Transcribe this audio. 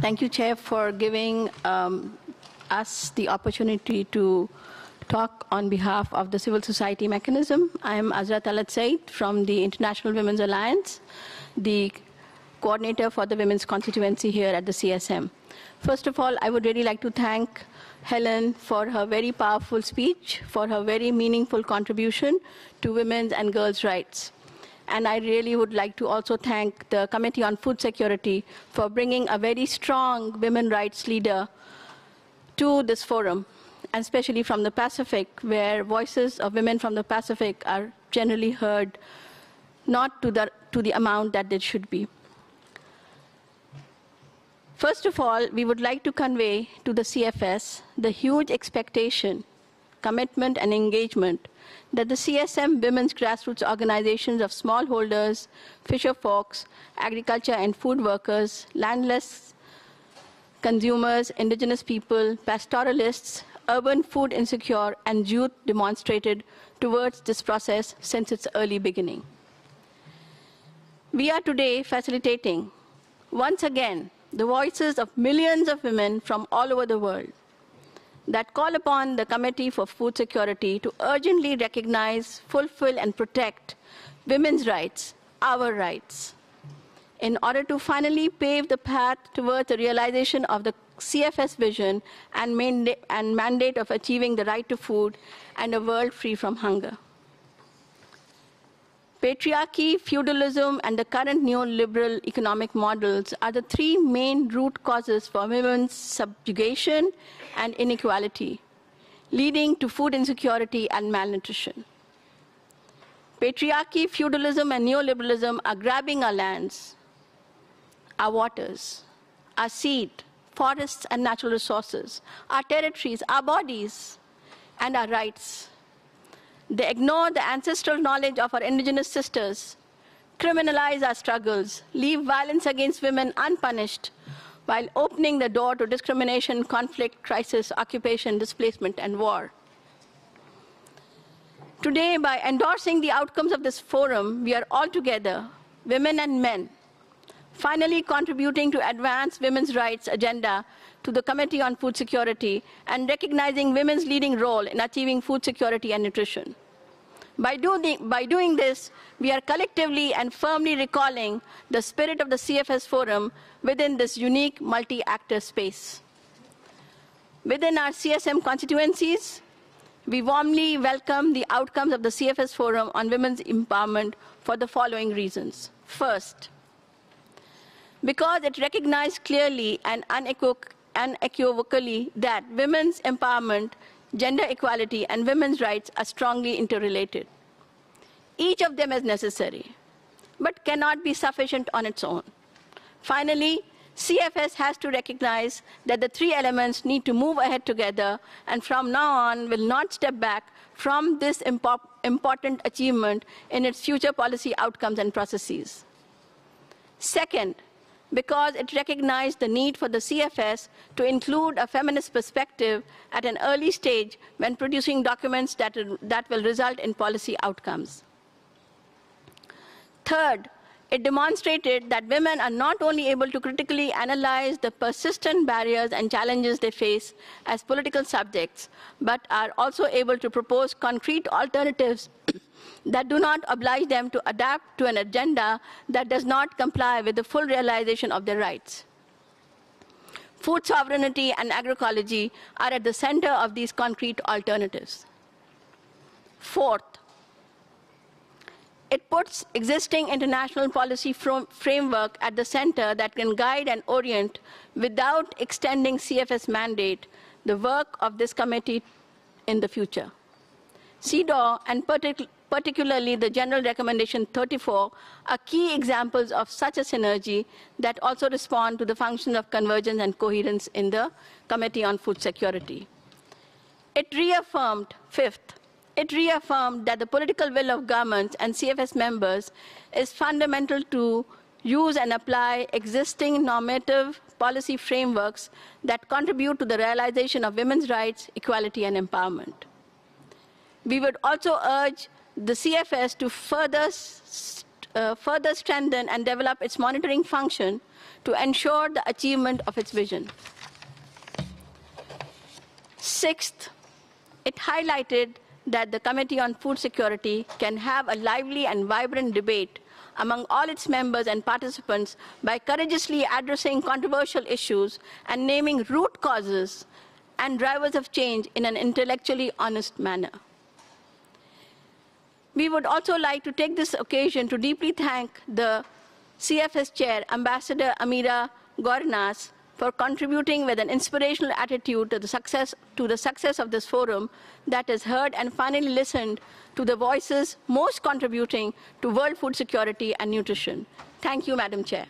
Thank you, Chair, for giving um, us the opportunity to talk on behalf of the civil society mechanism. I am Azra Talat Sayeed from the International Women's Alliance, the coordinator for the women's constituency here at the CSM. First of all, I would really like to thank Helen for her very powerful speech, for her very meaningful contribution to women's and girls' rights. And I really would like to also thank the Committee on Food Security for bringing a very strong women rights leader to this forum, and especially from the Pacific, where voices of women from the Pacific are generally heard not to the, to the amount that they should be. First of all, we would like to convey to the CFS the huge expectation, commitment, and engagement that the CSM women's grassroots organizations of smallholders, fisher folks, agriculture and food workers, landless consumers, indigenous people, pastoralists, urban food insecure, and youth demonstrated towards this process since its early beginning. We are today facilitating, once again, the voices of millions of women from all over the world that call upon the Committee for Food Security to urgently recognize, fulfill, and protect women's rights, our rights, in order to finally pave the path towards the realization of the CFS vision and, and mandate of achieving the right to food and a world free from hunger. Patriarchy, feudalism, and the current neoliberal economic models are the three main root causes for women's subjugation and inequality, leading to food insecurity and malnutrition. Patriarchy, feudalism, and neoliberalism are grabbing our lands, our waters, our seed, forests and natural resources, our territories, our bodies, and our rights. They ignore the ancestral knowledge of our indigenous sisters, criminalize our struggles, leave violence against women unpunished, while opening the door to discrimination, conflict, crisis, occupation, displacement, and war. Today, by endorsing the outcomes of this forum, we are all together, women and men, finally contributing to advance women's rights agenda to the Committee on Food Security and recognizing women's leading role in achieving food security and nutrition. By, by doing this, we are collectively and firmly recalling the spirit of the CFS Forum within this unique multi-actor space. Within our CSM constituencies, we warmly welcome the outcomes of the CFS Forum on Women's Empowerment for the following reasons. First, because it recognized clearly and unequivocally that women's empowerment, gender equality, and women's rights are strongly interrelated. Each of them is necessary, but cannot be sufficient on its own. Finally, CFS has to recognize that the three elements need to move ahead together and from now on will not step back from this impo important achievement in its future policy outcomes and processes. Second, because it recognized the need for the CFS to include a feminist perspective at an early stage when producing documents that, that will result in policy outcomes. Third, it demonstrated that women are not only able to critically analyze the persistent barriers and challenges they face as political subjects, but are also able to propose concrete alternatives that do not oblige them to adapt to an agenda that does not comply with the full realization of their rights. Food sovereignty and agroecology are at the center of these concrete alternatives. Fourth, it puts existing international policy framework at the center that can guide and orient without extending CFS mandate the work of this committee in the future. CEDAW and partic particularly the General Recommendation 34 are key examples of such a synergy that also respond to the function of convergence and coherence in the Committee on Food Security. It reaffirmed, fifth, it reaffirmed that the political will of governments and CFS members is fundamental to use and apply existing normative policy frameworks that contribute to the realization of women's rights, equality, and empowerment. We would also urge the CFS to further, uh, further strengthen and develop its monitoring function to ensure the achievement of its vision. Sixth, it highlighted that the Committee on Food Security can have a lively and vibrant debate among all its members and participants by courageously addressing controversial issues and naming root causes and drivers of change in an intellectually honest manner. We would also like to take this occasion to deeply thank the CFS chair, Ambassador Amira Gornass, for contributing with an inspirational attitude to the success to the success of this forum that has heard and finally listened to the voices most contributing to world food security and nutrition. Thank you, Madam Chair.